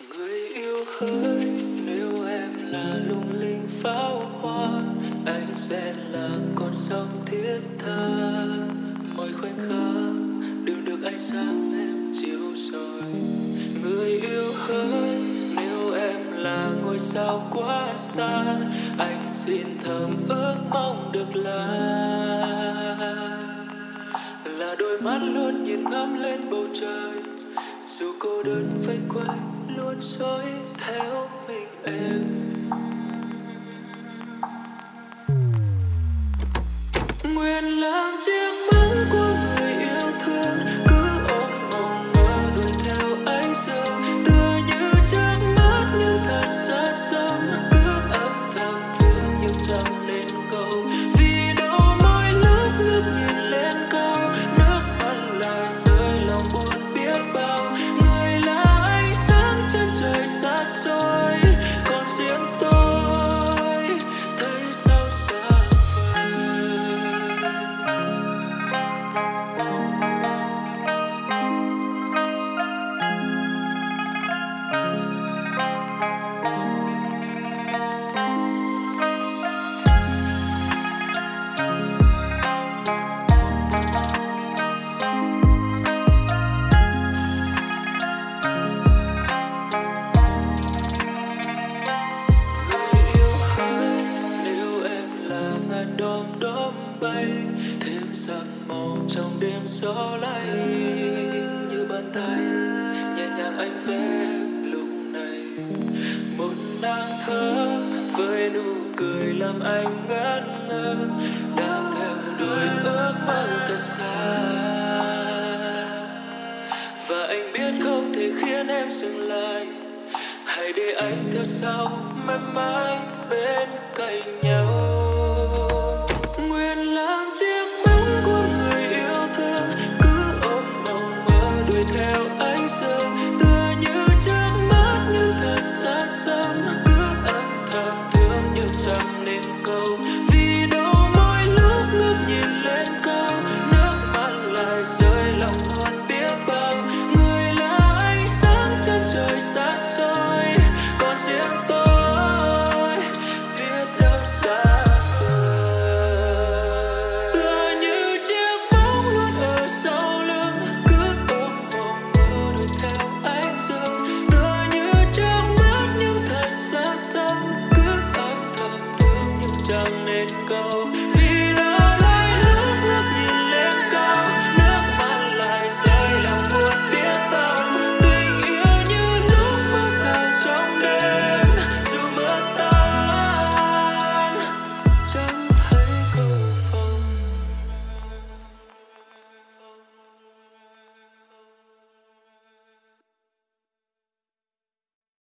người yêu hỡi nếu em là lung linh pháo hoa, anh sẽ là con sông thiết tha. Mọi khoảnh khắc, đều được ánh sáng em chiếu soi. Người yêu hỡi nếu em là ngôi sao quá xa, anh xin thầm ước mong được là là đôi mắt luôn nhìn ngắm lên bầu trời. Dù cô đơn vây quanh luôn dõi theo mình em. Nguyên làm đom đóm bay, thêm sắc màu trong đêm gió lay. Như bàn tay, nhẹ nhàng anh vẽ lúc này. Một nàng thơ với nụ cười làm anh ngất ngơ, đang theo đuổi ước mơ thật xa. Và anh biết không thể khiến em dừng lại, hãy để anh theo sau mãi mãi bên cạnh nhau.